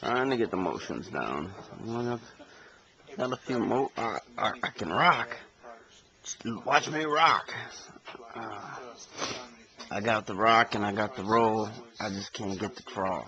Trying to get the motions down. Got a few mo. I, I, I can rock. Watch me rock. Uh, I got the rock and I got the roll. I just can't get the crawl.